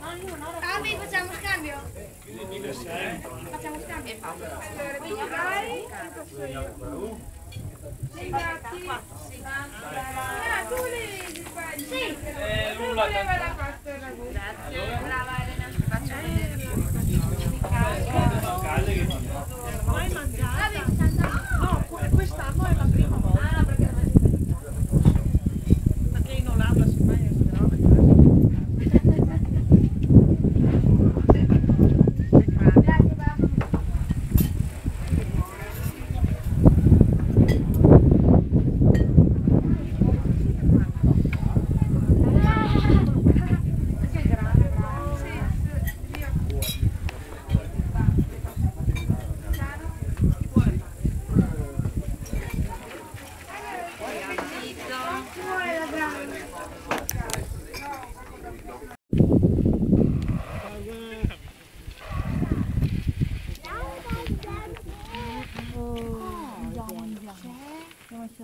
Ah, beh, facciamo scambio. Facciamo scambio. Allora, tu vai, Sei gatti. Ah, tu li sbagli. Sì. Eh, Lula. Grazie. Brava Elena. Facciamo.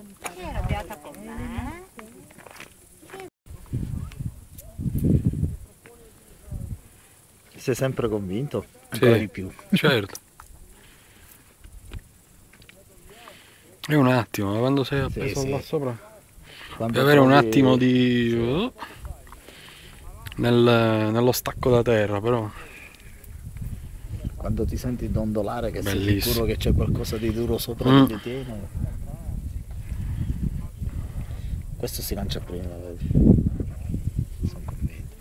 È arrabbiata con me? Sei sempre convinto? Ancora Sì. di più. Certo. È un attimo, quando sei appeso sì. là sopra. Quando Devi avere un attimo di... uh, nel- nello stacco da terra, però. Quando ti senti dondolare che sei Bellissimo. sicuro che c'è qualcosa di duro sopra Mm. che ti tiene. Questo si lancia prima, vedi? Sono convinto.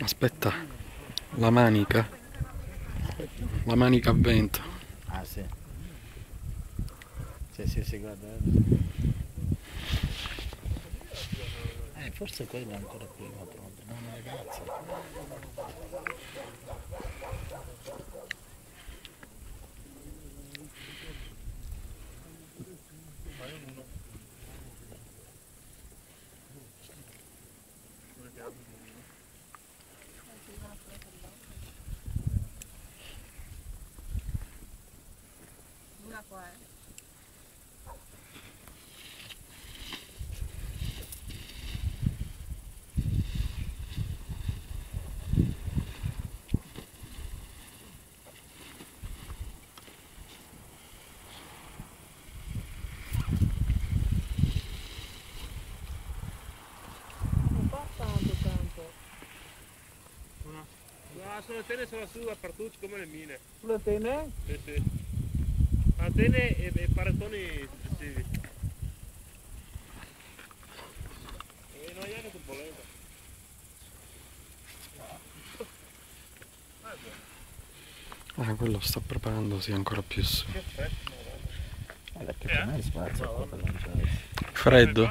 Aspetta, la manica. La manica a vento. Ah sì. Sì, sì, sì, guarda. guarda. Eh, forse quello è ancora prima proprio, no ragazzi. Tempo. No, sono antenne sono su dappertutto come le mine. Sulle tene? Sì, sì. Antenne e, e parattoni successivi. E non è che voleva. Ah, quello sta preparandosi ancora più su. Che. Eh, spazio qua per lanciare. Freddo?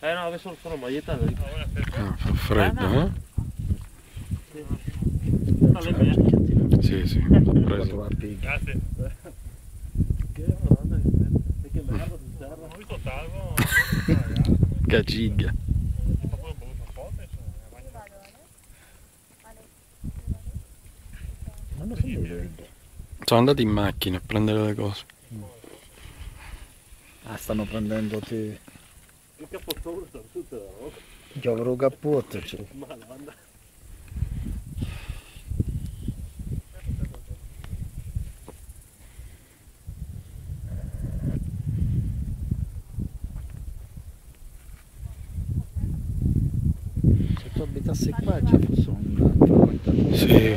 Eh no, adesso sono maglietta lì. Ah, fa freddo, eh? No, le mie. Sì, sì, preso. Grazie. salvo. Gagiglia. Sono andati in macchina a prendere le cose. Ah, stanno prendendo te. Il capottone sta tutta la roba. Giovrò cappotto. Cioè. Ma la. Você também está seco, mas a função não dá tá? para. Sim.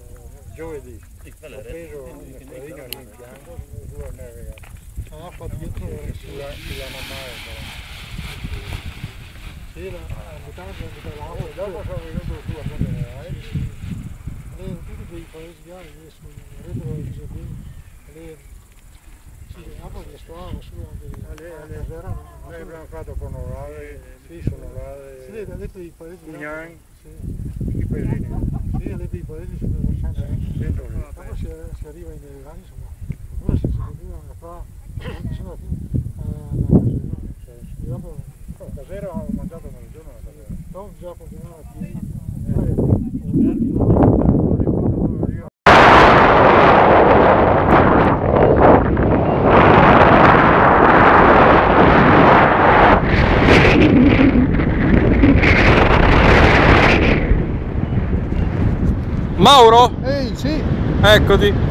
giovedì. Ho preso una in fianco sulla neve Ah, qua dietro sulla, sulla normale però. sì, la, a metà, a metà E dopo sono venuto su a Neve. Lei in tutti quei paesi là, lì sul retro di Visentino, lei sì, l'acqua che stava su anche lei- a lei- Casera, no? Noi abbiamo fatto con Orale, sì, sono Orale, Sì, ha detto i paesi. Cugnan, Sì, i paesini, sì, ha detto i paesi sul versante. dentro lì. Dopo si, si arriva in Nevani, insomma. Ora si continua a fare, sono alla cosa, no? E dopo, Oh, Stasera ho mangiato mezzogiorno stasera. dopo bisogna continuare a piedi. Io Mauro? Ehi, sì! Eccoti.